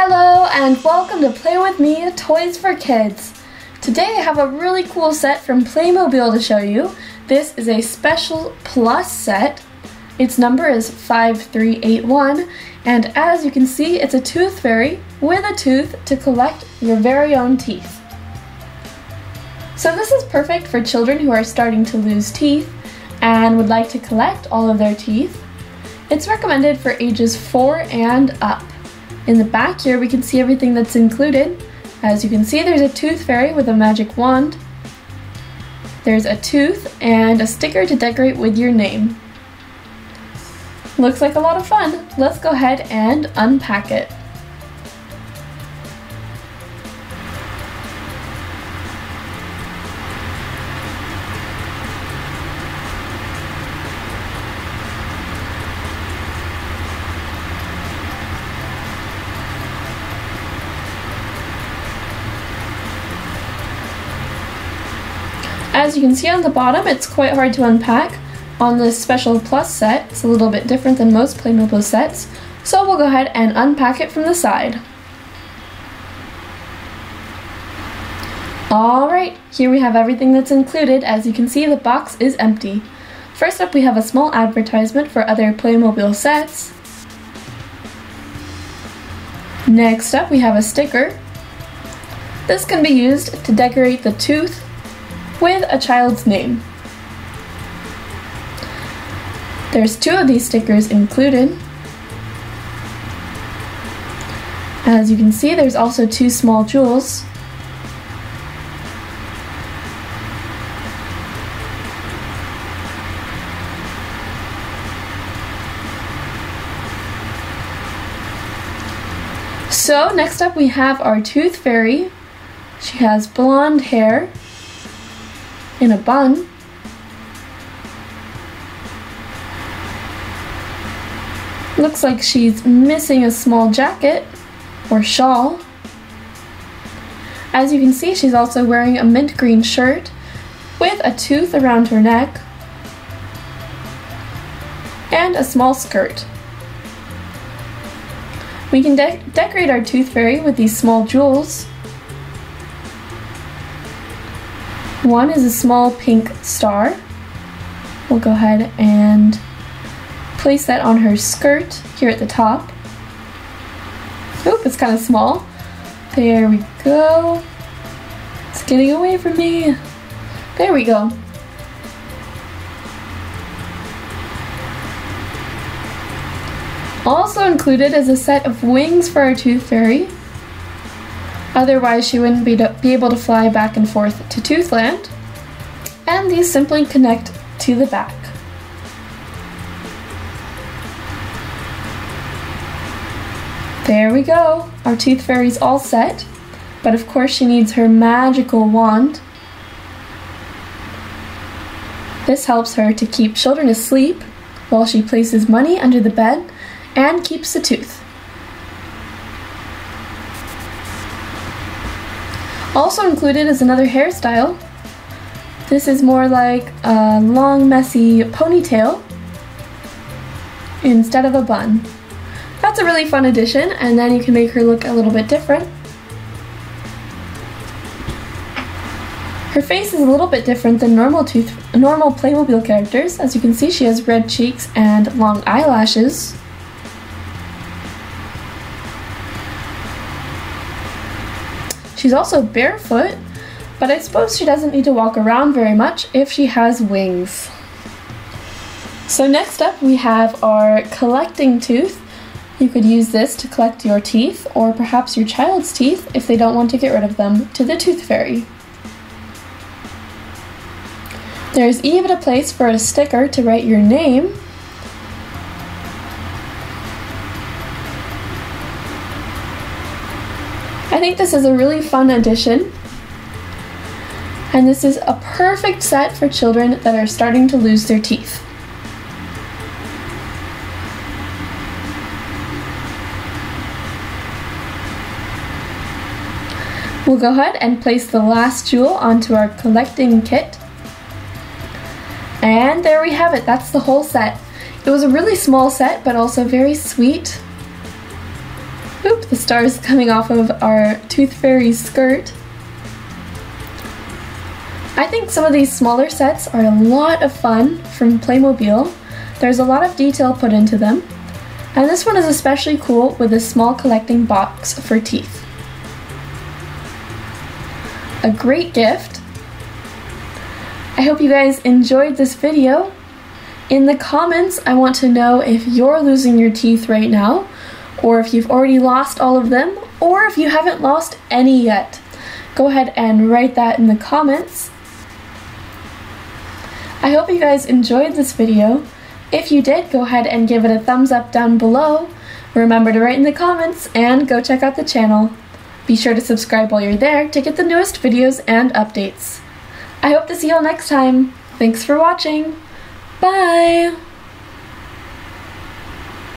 Hello and welcome to Play With Me Toys for Kids. Today I have a really cool set from Playmobil to show you. This is a special plus set. Its number is 5381 and as you can see it's a tooth fairy with a tooth to collect your very own teeth. So this is perfect for children who are starting to lose teeth and would like to collect all of their teeth. It's recommended for ages 4 and up. In the back here we can see everything that's included. As you can see there's a tooth fairy with a magic wand. There's a tooth and a sticker to decorate with your name. Looks like a lot of fun. Let's go ahead and unpack it. As you can see on the bottom, it's quite hard to unpack. On this special plus set, it's a little bit different than most Playmobil sets, so we'll go ahead and unpack it from the side. Alright, here we have everything that's included. As you can see, the box is empty. First up, we have a small advertisement for other Playmobil sets. Next up, we have a sticker. This can be used to decorate the tooth with a child's name. There's two of these stickers included. As you can see, there's also two small jewels. So next up we have our Tooth Fairy. She has blonde hair in a bun. Looks like she's missing a small jacket or shawl. As you can see, she's also wearing a mint green shirt with a tooth around her neck and a small skirt. We can de decorate our tooth fairy with these small jewels. One is a small pink star. We'll go ahead and place that on her skirt here at the top. Oop, it's kind of small. There we go. It's getting away from me. There we go. Also included is a set of wings for our Tooth Fairy. Otherwise, she wouldn't be, be able to fly back and forth to Toothland. And these simply connect to the back. There we go. Our Tooth Fairy's all set. But of course she needs her magical wand. This helps her to keep children asleep while she places money under the bed and keeps the tooth. Also included is another hairstyle. This is more like a long messy ponytail instead of a bun. That's a really fun addition and then you can make her look a little bit different. Her face is a little bit different than normal tooth normal Playmobil characters. As you can see, she has red cheeks and long eyelashes. She's also barefoot, but I suppose she doesn't need to walk around very much if she has wings. So next up we have our collecting tooth. You could use this to collect your teeth or perhaps your child's teeth if they don't want to get rid of them to the tooth fairy. There's even a place for a sticker to write your name I think this is a really fun addition. And this is a perfect set for children that are starting to lose their teeth. We'll go ahead and place the last jewel onto our collecting kit. And there we have it, that's the whole set. It was a really small set, but also very sweet Oop, the star is coming off of our Tooth Fairy skirt. I think some of these smaller sets are a lot of fun from Playmobil. There's a lot of detail put into them. And this one is especially cool with a small collecting box for teeth. A great gift. I hope you guys enjoyed this video. In the comments, I want to know if you're losing your teeth right now, or if you've already lost all of them, or if you haven't lost any yet. Go ahead and write that in the comments. I hope you guys enjoyed this video. If you did, go ahead and give it a thumbs up down below. Remember to write in the comments and go check out the channel. Be sure to subscribe while you're there to get the newest videos and updates. I hope to see y'all next time. Thanks for watching. Bye!